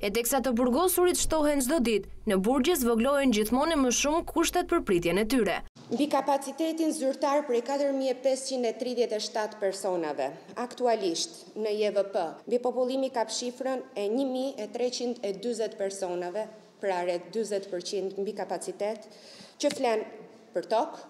E teksa të burgosurit shtohen çdo ditë, në burgje zvogëlohen gjithmonë e më shumë kushtet për pritjen e tyre. Mbi kapacitetin zyrtar prej katër mijë e pesëqind e tridhjetë e shtatë personave, aktualisht, në IEVP, mbipopullimi kap shifrën e një mijë e treqind e dyzet personave, pra rreth dyzet për qind mbi kapacitet, që flen për tokë,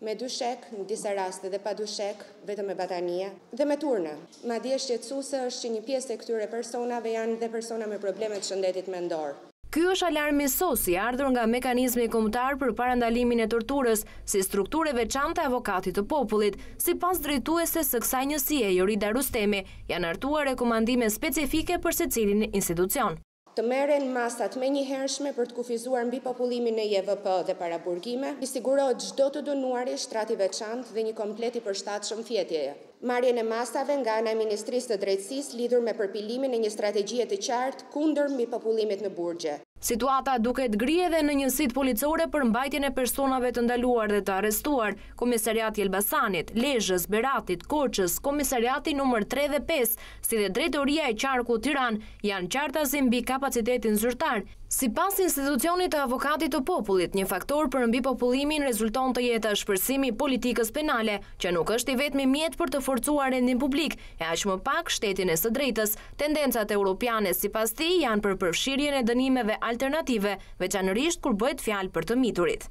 me dyshek në disa raste dhe pa dyshek vetëm me batanije dhe me turne. Madje shqetësuese është që një pjesë e këtyre personave janë dhe persona me probleme të shëndetit mendor. Ky është alarmi SOS i ardhur nga Mekanizmi Kombëtar për Parandalimin e Torturës, si strukturë e veçantë e Avokatit të Popullit. Sipas drejtueses së kësaj njësie, Jorida Rustemi, janë hartuar rekomandime specifike për secilin institucion. të merren masa të menjëhershme për të kufizuar mbipopullimin në IEVP dhe paraburgime, t'i sigurohet çdo të dënuari shtrat i veçantë dhe një komplet i përshtatshëm fjetjeje. Marrjen e masave nga ana e Ministrisë së Drejtësisë lidhur me përpilimin e një strategjie të qartë kundër mbipopullimit në burgje. Situata duket gri edhe në njësitë policore për mbajtjen e personave të ndaluar dhe të arrestuar, Komisariati i Elbasanit, Lezhës, Beratit, Korçës, Komisariati numër tre dhe pesë, si dhe drejtoria e qarkut Tiranë janë qartazi mbi kapacitetin zyrtar. Sipas institucionit të Avokatit të Popullit, një faktor për mbipopullimin rezulton të jetë ashpërsimi i politikës penale, që nuk është i vetmi mjet për të forcuar rendin publik, e aq më pak shtetin e së drejtës. Tendencat europiane, sipas tij, janë për përfshirjen e dënimeve alternative, veçanërisht kur bëhet fjalë për të miturit.